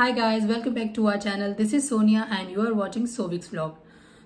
Hi guys welcome back to our channel this is Sonia and you are watching Sovik's vlog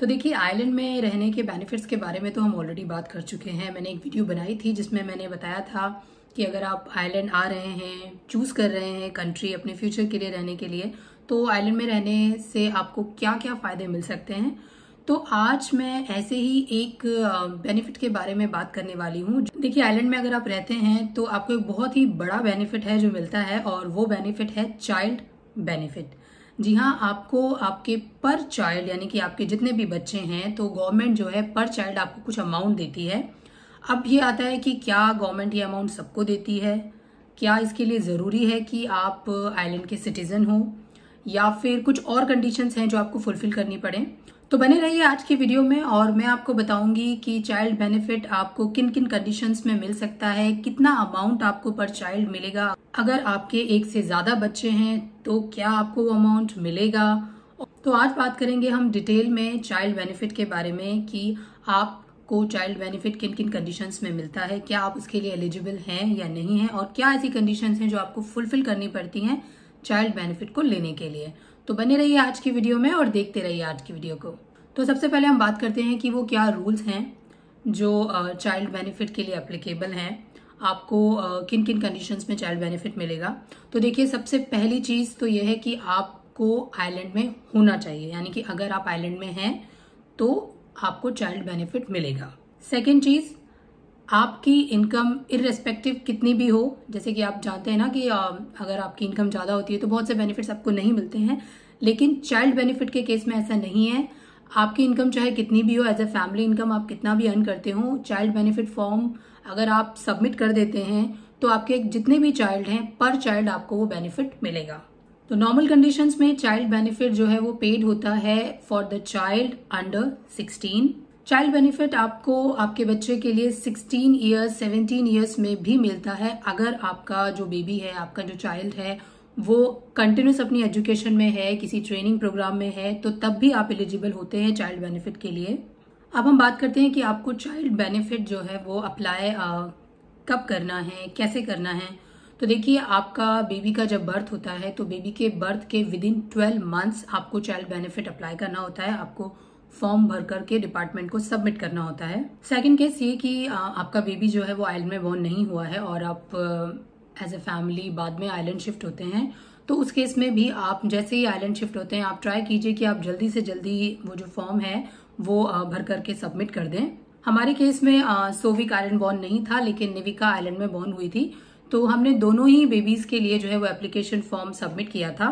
तो देखिए island में रहने के benefits के बारे में तो हम ऑलरेडी बात कर चुके हैं। मैंने एक वीडियो बनाई थी जिसमें मैंने बताया था कि अगर आप आइलैंड आ रहे हैं चूज़ कर रहे हैं कंट्री अपने फ्यूचर के लिए रहने के लिए तो आइलैंड में रहने से आपको क्या क्या फ़ायदे मिल सकते हैं? तो आज मैं ऐसे ही एक बेनिफिट के बारे में बात करने वाली हूँ। देखिए आइलैंड में अगर आप रहते हैं तो आपको एक बहुत ही बड़ा बेनिफिट है जो मिलता है और वो बेनिफिट है चाइल्ड बेनिफिट जी हाँ आपको आपके पर चाइल्ड यानी कि आपके जितने भी बच्चे हैं तो गवर्नमेंट जो है पर चाइल्ड आपको कुछ अमाउंट देती है। अब ये आता है कि क्या गवर्नमेंट ये अमाउंट सबको देती है? क्या इसके लिए ज़रूरी है कि आप आइलैंड के सिटीजन हो? या फिर कुछ और कंडीशंस हैं जो आपको फुलफिल करनी पड़े? तो बने रहिए आज की वीडियो में और मैं आपको बताऊँगी कि चाइल्ड बेनिफिट आपको किन किन कंडीशंस में मिल सकता है, कितना अमाउंट आपको पर चाइल्ड मिलेगा। अगर आपके एक से ज़्यादा बच्चे हैं तो क्या आपको वो अमाउंट मिलेगा? तो आज बात करेंगे हम डिटेल में चाइल्ड बेनिफिट के बारे में कि आपको चाइल्ड बेनिफिट किन किन कंडीशंस में मिलता है, क्या आप उसके लिए एलिजिबल हैं या नहीं है और क्या ऐसी कंडीशंस हैं जो आपको फुलफिल करनी पड़ती हैं चाइल्ड बेनिफिट को लेने के लिए। तो बने रहिए आज की वीडियो में और देखते रहिए आज की वीडियो को। तो सबसे पहले हम बात करते हैं कि वो क्या रूल्स हैं जो चाइल्ड बेनिफिट के लिए अप्लीकेबल हैं। आपको किन किन कंडीशंस में चाइल्ड बेनिफिट मिलेगा? तो देखिए, सबसे पहली चीज़ तो यह है कि आपको आइलैंड में होना चाहिए। यानी कि अगर आप आइलैंड में हैं तो आपको चाइल्ड बेनिफिट मिलेगा। सेकेंड चीज़ आपकी इनकम इरेस्पेक्टिव कितनी भी हो, जैसे कि आप जानते हैं ना कि अगर आपकी इनकम ज़्यादा होती है तो बहुत से बेनिफिट्स आपको नहीं मिलते हैं। लेकिन चाइल्ड बेनिफिट के केस में ऐसा नहीं है। आपकी इनकम चाहे कितनी भी हो एज ए फैमिली इनकम आप कितना भी अर्न करते हो चाइल्ड बेनिफिट फॉर्म अगर आप सबमिट कर देते हैं तो आपके जितने भी चाइल्ड हैं पर चाइल्ड आपको वो बेनिफिट मिलेगा। तो नॉर्मल कंडीशंस में चाइल्ड बेनिफिट जो है वो पेड होता है for the child under 16 child benefit आपको आपके बच्चे के लिए 16 ईयर्स 17 ईयर्स में भी मिलता है। अगर आपका जो बेबी है, आपका जो चाइल्ड है, वो कंटिन्यूस अपनी एजुकेशन में है, किसी ट्रेनिंग प्रोग्राम में है तो तब भी आप एलिजिबल होते हैं चाइल्ड बेनिफिट के लिए। अब हम बात करते हैं कि आपको चाइल्ड बेनिफिट जो है, वो अप्लाई कब करना है, कैसे करना है। तो देखिए, आपका बेबी का जब बर्थ होता है तो बेबी के बर्थ के विद इन ट्वेल्व मंथ्स आपको चाइल्ड बेनिफिट अप्लाई करना होता है। आपको फॉर्म भर करके डिपार्टमेंट को सबमिट करना होता है। सेकंड केस ये कि आपका बेबी जो है वो आइलैंड में बॉर्न नहीं हुआ है और आप एज ए फैमिली बाद में आइलैंड शिफ्ट होते हैं। तो उस केस में भी आप जैसे ही आइलैंड शिफ्ट होते हैं, आप ट्राई कीजिए कि आप जल्दी से जल्दी वो जो फॉर्म है, वो भर करके सबमिट कर दें। हमारे केस में सोविक आइलैंड बॉर्न नहीं था, लेकिन निविका आइलैंड में बॉर्न हुई थी। तो हमने दोनों ही बेबीज के लिए जो है वो एप्लीकेशन फॉर्म सबमिट किया था।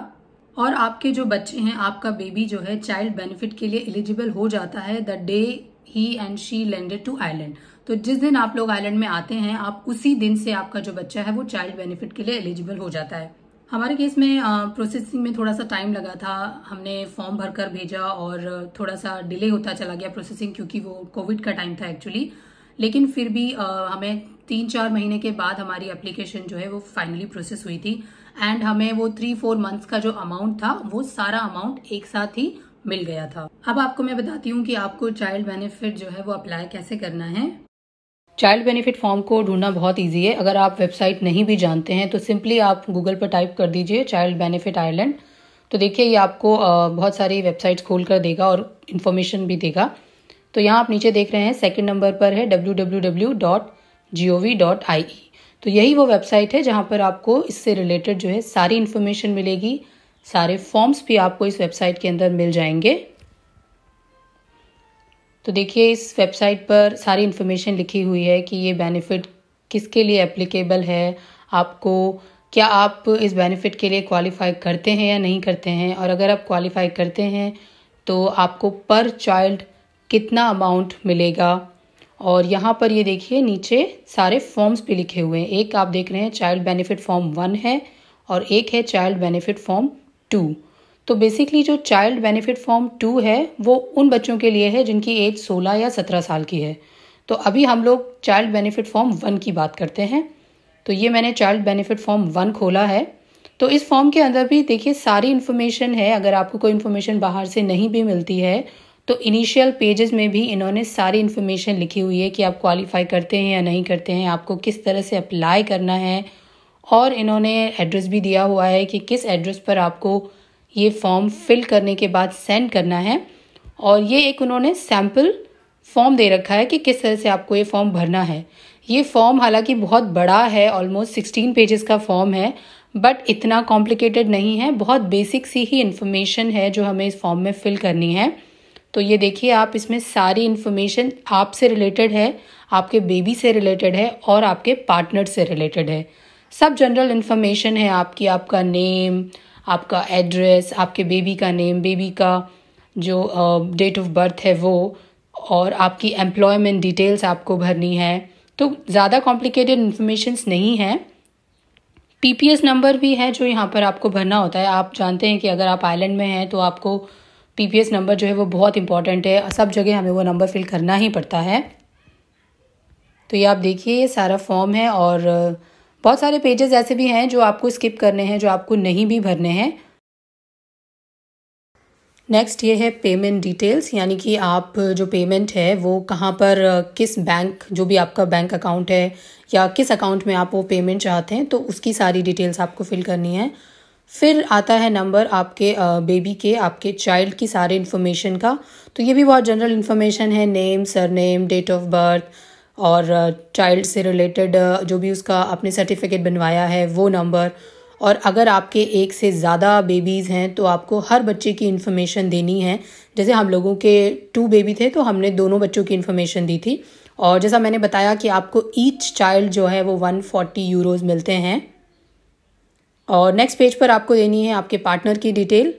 और आपके जो बच्चे हैं आपका बेबी जो है चाइल्ड बेनिफिट के लिए एलिजिबल हो जाता है the day he and she landed to island तो जिस दिन आप लोग आइलैंड में आते हैं आप उसी दिन से आपका जो बच्चा है वो चाइल्ड बेनिफिट के लिए एलिजिबल हो जाता है। हमारे केस में प्रोसेसिंग में थोड़ा सा टाइम लगा था। हमने फॉर्म भरकर भेजा और थोड़ा सा डिले होता चला गया प्रोसेसिंग क्योंकि वो कोविड का टाइम था एक्चुअली लेकिन फिर भी आ, हमें तीन चार महीने के बाद हमारी एप्लीकेशन जो है वो फाइनली प्रोसेस हुई थी। एंड हमें वो थ्री फोर मंथ्स का जो अमाउंट था, वो सारा अमाउंट एक साथ ही मिल गया था। अब आपको मैं बताती हूँ कि आपको चाइल्ड बेनिफिट जो है वो अप्लाई कैसे करना है। चाइल्ड बेनिफिट फॉर्म को ढूंढना बहुत ईजी है। अगर आप वेबसाइट नहीं भी जानते हैं तो सिंपली आप गूगल पर टाइप कर दीजिए चाइल्ड बेनिफिट आयरलैंड तो देखिए, ये आपको बहुत सारी वेबसाइट्स खोल कर देगा और इन्फॉर्मेशन भी देगा। तो यहाँ आप नीचे देख रहे हैं सेकंड नंबर पर है W W W dot G O V dot I E तो यही वो वेबसाइट है जहाँ पर आपको इससे रिलेटेड जो है सारी इन्फॉर्मेशन मिलेगी। सारे फॉर्म्स भी आपको इस वेबसाइट के अंदर मिल जाएँगे। तो देखिए, इस वेबसाइट पर सारी इन्फॉर्मेशन लिखी हुई है कि ये बेनिफिट किसके लिए एप्लीकेबल है, आपको क्या आप इस बेनिफिट के लिए क्वालिफाई करते हैं या नहीं करते हैं, और अगर आप क्वालिफाई करते हैं तो आपको पर चाइल्ड कितना अमाउंट मिलेगा। और यहाँ पर ये देखिए, नीचे सारे फॉर्म्स भी लिखे हुए हैं। एक आप देख रहे हैं चाइल्ड बेनिफिट फॉर्म वन है और एक है चाइल्ड बेनिफिट फॉर्म टू तो बेसिकली जो चाइल्ड बेनिफिट फॉर्म टू है, वो उन बच्चों के लिए है जिनकी एज सोलह या सत्रह साल की है। तो अभी हम लोग चाइल्ड बेनिफिट फॉर्म वन की बात करते हैं। तो ये मैंने चाइल्ड बेनिफिट फॉर्म वन खोला है। तो इस फॉर्म के अंदर भी देखिए, सारी इन्फॉर्मेशन है। अगर आपको कोई इन्फॉर्मेशन बाहर से नहीं भी मिलती है तो इनिशियल पेजेस में भी इन्होंने सारी इन्फॉर्मेशन लिखी हुई है कि आप क्वालिफाई करते हैं या नहीं करते हैं, आपको किस तरह से अप्लाई करना है, और इन्होंने एड्रेस भी दिया हुआ है कि किस एड्रेस पर आपको ये फॉर्म फिल करने के बाद सेंड करना है, और ये एक उन्होंने सैंपल फॉर्म दे रखा है कि किस तरह से आपको ये फॉर्म भरना है। ये फॉर्म हालाँकि बहुत बड़ा है ऑलमोस्ट सिक्सटीन पेजेस का फॉर्म है बट इतना कॉम्प्लिकेटेड नहीं है, बहुत बेसिक सी ही इन्फॉर्मेशन है जो हमें इस फॉर्म में फिल करनी है। तो ये देखिए, आप इसमें सारी इन्फॉर्मेशन आपसे रिलेटेड है, आपके बेबी से रिलेटेड है और आपके पार्टनर से रिलेटेड है। सब जनरल इन्फॉर्मेशन है आपकी, आपका नेम आपका एड्रेस आपके बेबी का नेम बेबी का जो डेट ऑफ़ बर्थ है वो, और आपकी एम्प्लॉयमेंट डिटेल्स आपको भरनी है। तो ज़्यादा कॉम्प्लिकेटेड इन्फॉर्मेशंस नहीं है। पीपीएस नंबर भी है जो यहाँ पर आपको भरना होता है। आप जानते हैं कि अगर आप आइलैंड में हैं तो आपको पीपीएस नंबर जो है वो बहुत इंपॉर्टेंट है। सब जगह हमें वो नंबर फिल करना ही पड़ता है। तो ये आप देखिए, ये सारा फॉर्म है और बहुत सारे पेजेस ऐसे भी हैं जो आपको स्किप करने हैं, जो आपको नहीं भी भरने हैं। नेक्स्ट ये है पेमेंट डिटेल्स यानी कि आप जो पेमेंट है वो कहाँ पर किस बैंक जो भी आपका बैंक अकाउंट है या किस अकाउंट में आप वो पेमेंट चाहते हैं तो उसकी सारी डिटेल्स आपको फिल करनी है। फिर आता है नंबर आपके बेबी के, आपके चाइल्ड की सारे इन्फॉर्मेशन का। तो ये भी बहुत जनरल इन्फॉर्मेशन है name surname date of birth और चाइल्ड से रिलेटेड जो भी उसका आपने सर्टिफिकेट बनवाया है, वो नंबर और अगर आपके एक से ज़्यादा बेबीज़ हैं तो आपको हर बच्चे की इन्फॉर्मेशन देनी है। जैसे हम लोगों के टू बेबी थे तो हमने दोनों बच्चों की इन्फॉर्मेशन दी थी। और जैसा मैंने बताया कि आपको ईच चाइल्ड जो है, वो वन फोर्टी यूरोज़ मिलते हैं। और नेक्स्ट पेज पर आपको देनी है आपके पार्टनर की डिटेल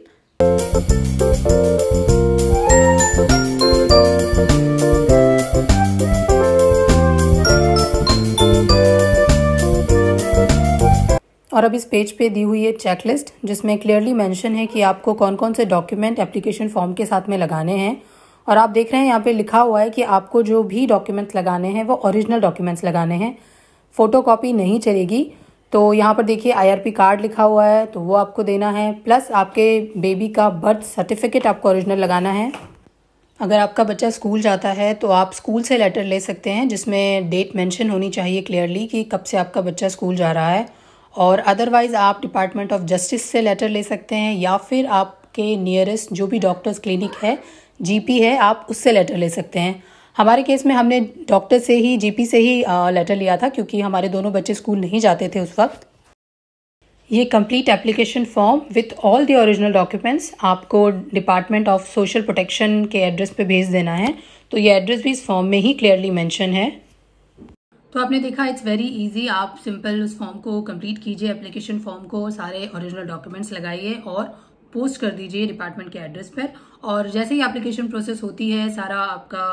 और अब इस पेज पे दी हुई है चेकलिस्ट जिसमें क्लियरली मेंशन है कि आपको कौन कौन से डॉक्यूमेंट एप्लीकेशन फॉर्म के साथ में लगाने हैं। और आप देख रहे हैं यहाँ पे लिखा हुआ है कि आपको जो भी डॉक्यूमेंट्स लगाने हैं, वो ओरिजिनल डॉक्यूमेंट्स लगाने हैं। फ़ोटो कॉपी नहीं चलेगी। तो यहाँ पर देखिए आईआरपी कार्ड लिखा हुआ है तो वो आपको देना है प्लस आपके बेबी का बर्थ सर्टिफिकेट आपको ओरिजिनल लगाना है। अगर आपका बच्चा स्कूल जाता है तो आप स्कूल से लेटर ले सकते हैं, जिसमें डेट मेंशन होनी चाहिए क्लियरली कि कब से आपका बच्चा स्कूल जा रहा है। और अदरवाइज़ आप डिपार्टमेंट ऑफ़ जस्टिस से लेटर ले सकते हैं, या फिर आपके नियरेस्ट जो भी डॉक्टर्स क्लिनिक है जीपी है, आप उससे लेटर ले सकते हैं। हमारे केस में हमने डॉक्टर से ही, जीपी से ही लेटर लिया था क्योंकि हमारे दोनों बच्चे स्कूल नहीं जाते थे उस वक्त। ये complete application form with all the original documents आपको डिपार्टमेंट ऑफ़ सोशल प्रोटेक्शन के एड्रेस पे भेज देना है। तो ये एड्रेस भी इस फॉर्म में ही क्लियरली मेंशन है। तो आपने देखा इट्स वेरी इजी आप सिंपल उस फॉर्म को कंप्लीट कीजिए एप्लीकेशन फॉर्म को, सारे ओरिजिनल डॉक्यूमेंट्स लगाइए और पोस्ट कर दीजिए डिपार्टमेंट के एड्रेस पर। और जैसे ही एप्लीकेशन प्रोसेस होती है, सारा आपका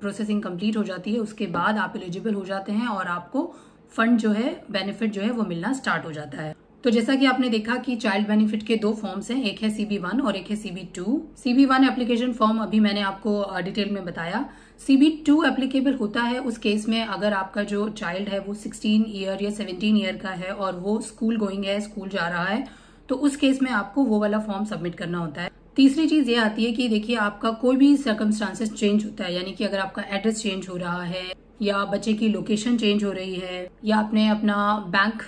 प्रोसेसिंग कंप्लीट हो जाती है, उसके बाद आप एलिजिबल हो जाते हैं और आपको फंड जो है बेनिफिट जो है, वो मिलना स्टार्ट हो जाता है। तो जैसा कि आपने देखा कि चाइल्ड बेनिफिट के दो फॉर्म्स हैं, एक है सीबी वन और एक है CB two CB one application form अभी मैंने आपको डिटेल में बताया। सीबी टू एप्लीकेबल होता है उस केस में अगर आपका जो चाइल्ड है वो 16 ईयर या 17 ईयर का है और वो स्कूल गोइंग है स्कूल जा रहा है तो उस केस में आपको वो वाला फॉर्म सबमिट करना होता है। तीसरी चीज़ ये आती है कि देखिए, आपका कोई भी सर्कमस्टांसेस चेंज होता है, यानी कि अगर आपका एड्रेस चेंज हो रहा है, या बच्चे की लोकेशन चेंज हो रही है, या आपने अपना बैंक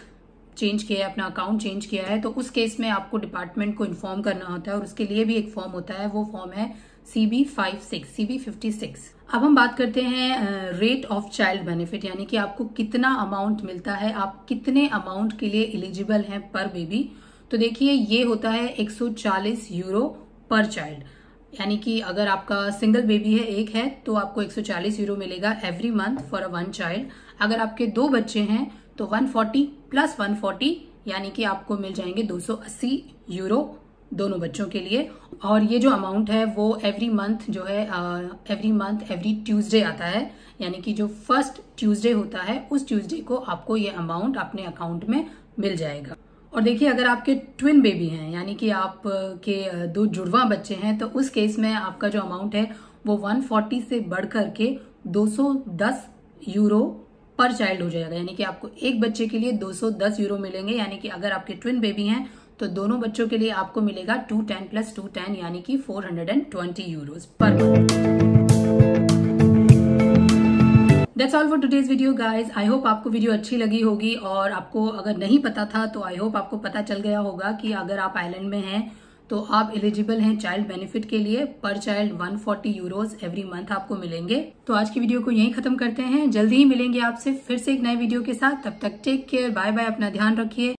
चेंज किया है, अपना अकाउंट चेंज किया है तो उस केस में आपको डिपार्टमेंट को इन्फॉर्म करना होता है, और उसके लिए भी एक फॉर्म होता है, वो फॉर्म है CB five six CB fifty six अब हम बात करते हैं रेट ऑफ़ चाइल्ड बेनिफिट यानी कि आपको कितना अमाउंट मिलता है, आप कितने अमाउंट के लिए एलिजिबल हैं पर बेबी तो देखिए, ये होता है 140 यूरो पर चाइल्ड। यानी कि अगर आपका सिंगल बेबी है, एक है तो आपको 140 यूरो मिलेगा every month for a one child. अगर आपके दो बच्चे हैं तो 140 प्लस 140 यानी कि आपको मिल जाएँगे 280 यूरो दोनों बच्चों के लिए। और ये जो अमाउंट है, वो एवरी मंथ जो है एवरी मंथ, एवरी ट्यूसडे आता है। यानी कि जो फ़र्स्ट ट्यूसडे होता है, उस ट्यूसडे को आपको ये अमाउंट अपने अकाउंट में मिल जाएगा। और देखिए, अगर आपके ट्विन बेबी हैं, यानी कि आप के दो जुड़वा बच्चे हैं तो उस केस में आपका जो अमाउंट है, वो 140 से बढ़ करके 210 यूरो पर चाइल्ड हो जाएगा। यानी कि आपको एक बच्चे के लिए 210 यूरो मिलेंगे। यानी कि अगर आपके ट्विन बेबी हैं तो दोनों बच्चों के लिए आपको मिलेगा टू टेन प्लस टू यानी कि four hundred and twenty euros per month that's all for today's video guys I hope आपको वीडियो अच्छी लगी होगी और आपको अगर नहीं पता था तो आई होप आपको पता चल गया होगा कि अगर आप आइलैंड में हैं तो आप एलिजिबल हैं चाइल्ड बेनिफिट के लिए। Per child 140 forty euros every month आपको मिलेंगे। तो आज की वीडियो को यहीं खत्म करते हैं। जल्दी ही मिलेंगे आपसे फिर से एक नए वीडियो के साथ। तब तक टेक केयर बाय बाय अपना ध्यान रखिए।